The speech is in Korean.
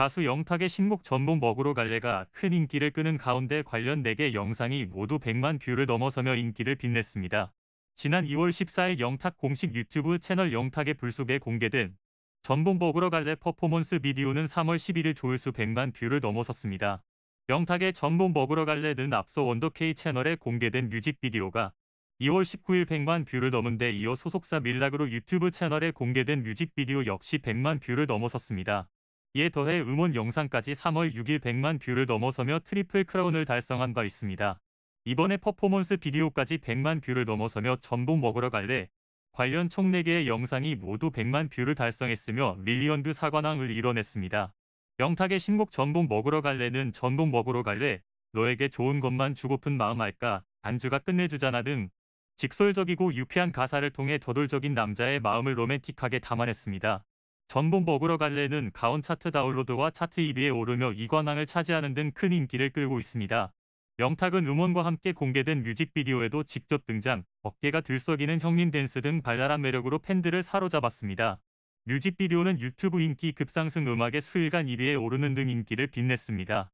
가수 영탁의 신곡 전복 먹으러 갈래가 큰 인기를 끄는 가운데 관련 4개 영상이 모두 100만 view를 넘어서며 인기를 빛냈습니다. 지난 2월 14일 영탁 공식 유튜브 채널 영탁의 불쑥에 공개된 전복 먹으러 갈래 퍼포먼스 비디오는 3월 11일 조회수 100만 view를 넘어섰습니다. 영탁의 전복 먹으러 갈래는 앞서 원더케이 채널에 공개된 뮤직비디오가 2월 19일 100만 view를 넘은 데 이어 소속사 밀라그로 유튜브 채널에 공개된 뮤직비디오 역시 100만 view를 넘어섰습니다. 이에 더해 음원 영상까지 3월 6일 100만 view를 넘어서며 트리플 크라운을 달성한 바 있습니다. 이번에 퍼포먼스 비디오까지 100만 view를 넘어서며 전복 먹으러 갈래 관련 총 4개의 영상이 모두 100만 view를 달성했으며 million view 사관왕을 이뤄냈습니다. 영탁의 신곡 전복 먹으러 갈래는 전복 먹으러 갈래 너에게 좋은 것만 주고픈 마음 알까 안주가 끝내주잖아 등 직설적이고 유쾌한 가사를 통해 저돌적인 남자의 마음을 로맨틱하게 담아냈습니다. 전복 먹으러 갈래는 가온 차트 다운로드와 차트 2위에 오르며 이관왕을 차지하는 등 큰 인기를 끌고 있습니다. 영탁은 음원과 함께 공개된 뮤직비디오에도 직접 등장, 어깨가 들썩이는 형님 댄스 등 발랄한 매력으로 팬들을 사로잡았습니다. 뮤직비디오는 유튜브 인기 급상승 음악의 수일간 1위에 오르는 등 인기를 빛냈습니다.